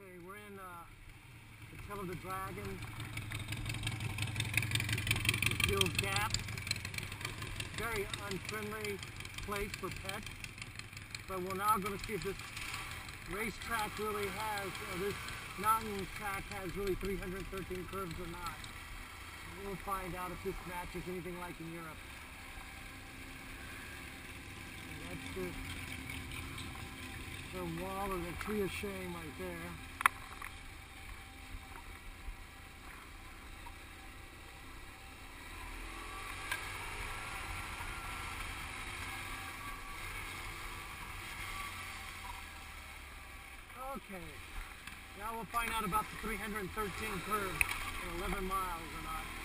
Okay, we're in uh, the Tail of the Dragon, Deals Gap. Very unfriendly place for pets, but we're now going to see if this racetrack really has, or this mountain track has really 313 curves or not. We'll find out if this matches anything like in Europe. And that's the, the wall or the tree of shame right there. Okay. Now we'll find out about the 313 curves in 11 miles or not.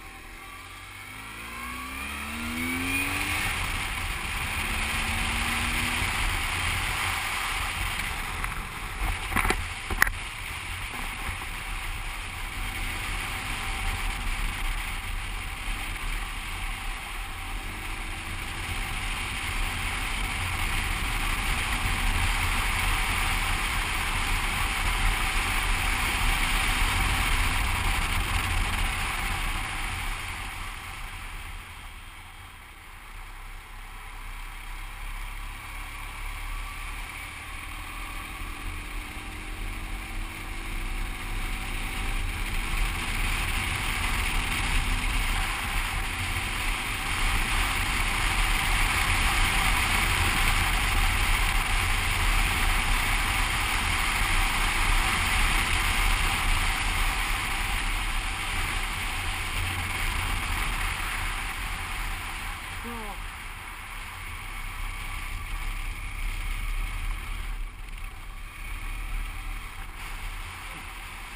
Cool.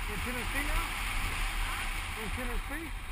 In Tennessee now? In Tennessee?